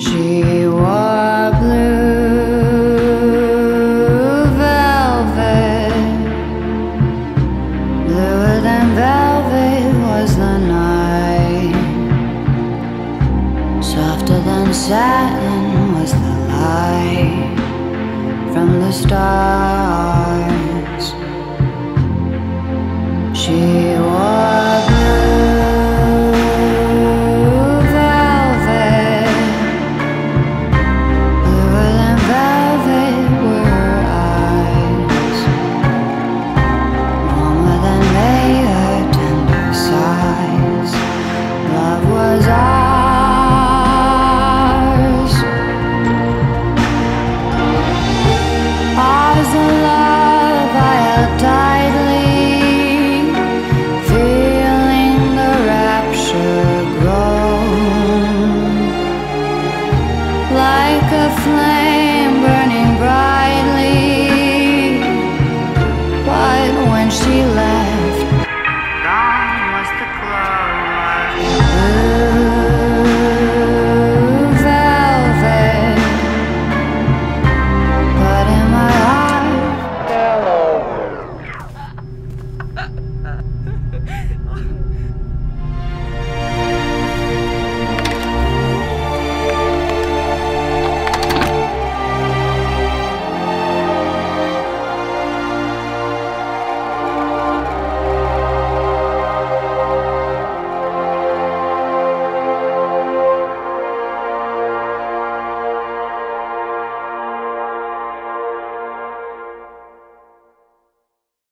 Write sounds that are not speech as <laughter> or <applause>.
She wore blue velvet, bluer than velvet was the night, softer than satin was the light. From the stars. when she left. Gone was the glow blue velvet. But in my heart, <laughs>